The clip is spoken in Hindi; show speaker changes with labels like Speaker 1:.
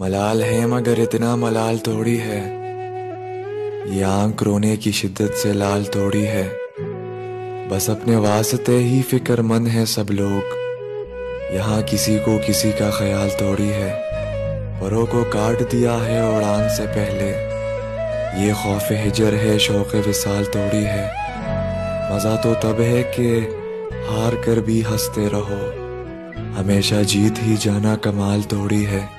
Speaker 1: मलाल है, मगर इतना मलाल थोड़ी है। ये आँख रोने की शिद्दत से लाल तोड़ी है। बस अपने वास्ते ही फिक्रमंद है सब लोग। यहाँ किसी को किसी का ख्याल तोड़ी है। परों को काट दिया है उड़ान से पहले। ये खौफ हिजर है, शौक विसाल तोड़ी है। मज़ा तो तब है कि हार कर भी हँसते रहो। हमेशा जीत ही जाना कमाल तोड़ी है।